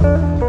Música